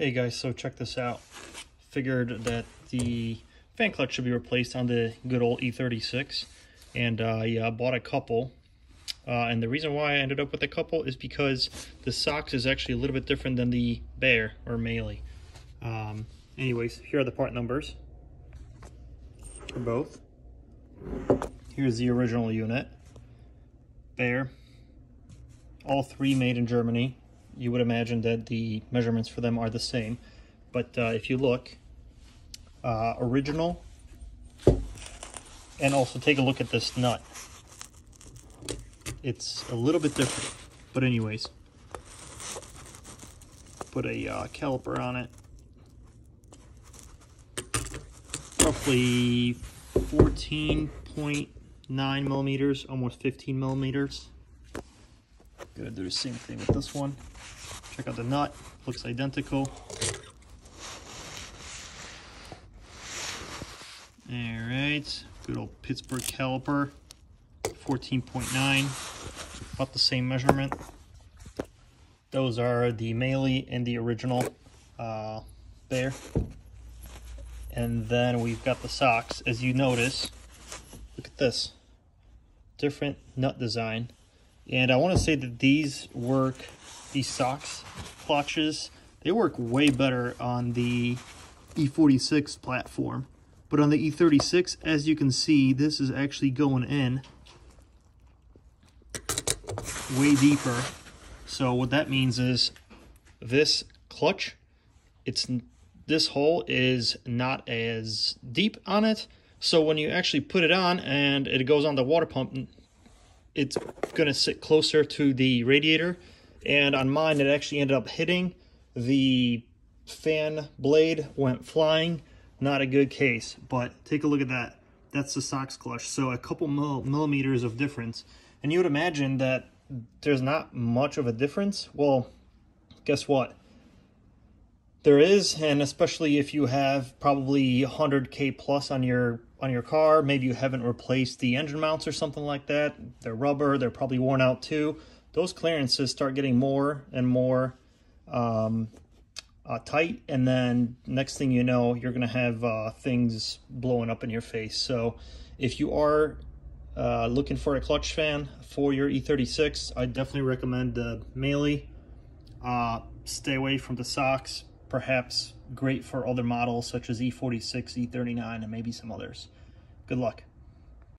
Hey guys, so check this out. Figured that the fan clutch should be replaced on the good old E36 and I uh, bought a couple. Uh, and the reason why I ended up with a couple is because the Sachs is actually a little bit different than the Behr or Mahle. Um, anyways, here are the part numbers for both. Here's the original unit. Behr. All three made in Germany you would imagine that the measurements for them are the same. But uh, if you look, uh, original, and also take a look at this nut. It's a little bit different, but anyways, put a uh, caliper on it. Roughly 14.9 millimeters, almost 15 millimeters. Gonna do the same thing with this one. Check out the nut, looks identical. All right, good old Pittsburgh caliper, 14.9, about the same measurement. Those are the Mahle and the original uh, Behr. And then we've got the Sachs. As you notice, look at this. Different nut design. And I want to say that these work, these Sachs clutches, they work way better on the E46 platform. But on the E36, as you can see, this is actually going in way deeper. So what that means is this clutch, it's this hole is not as deep on it. So when you actually put it on and it goes on the water pump, it's going to sit closer to the radiator. And on mine, it actually ended up hitting the fan blade, went flying. Not a good case, but take a look at that. That's the Sachs clutch. So a couple mil millimeters of difference. And you would imagine that there's not much of a difference. Well, guess what? There is, and especially if you have probably 100k plus on your on your car, maybe you haven't replaced the engine mounts or something like that. They're rubber, they're probably worn out too. Those clearances start getting more and more um, uh, tight, and then next thing you know, you're gonna have uh, things blowing up in your face. So if you are uh, looking for a clutch fan for your E36, I definitely recommend the Mahle. Uh, stay away from the Sachs perhaps great for other models such as E46, E39, and maybe some others. Good luck.